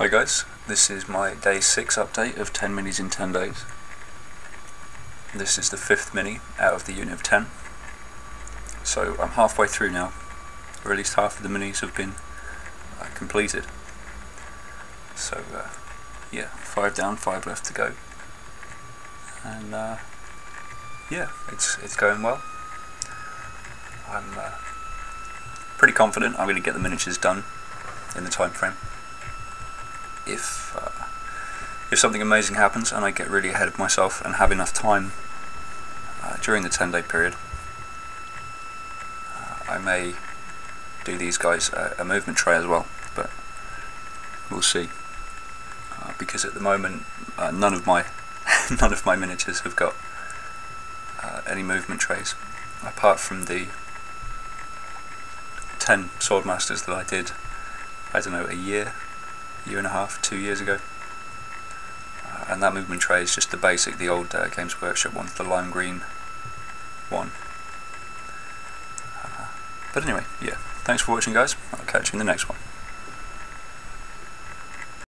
Hi guys, this is my day 6 update of 10 minis in 10 days. This is the fifth mini out of the unit of 10. So I'm halfway through now, or at least half of the minis have been uh, completed. So uh, yeah, 5 down, 5 left to go. And uh, yeah, it's, it's going well. I'm uh, pretty confident I'm going to get the miniatures done in the time frame if uh, if something amazing happens and I get really ahead of myself and have enough time uh, during the 10 day period, uh, I may do these guys a, a, movement tray as well, but we'll see. Uh, because at the moment, uh, none of my none of my miniatures have got any movement trays, apart from the 10 Swordmasters that I did, I don't know, a year year and a half, two years ago. Uh, and that movement tray is just the basic, the old uh, Games Workshop one, the lime green one. Uh, but anyway, yeah, thanks for watching guys, I'll catch you in the next one.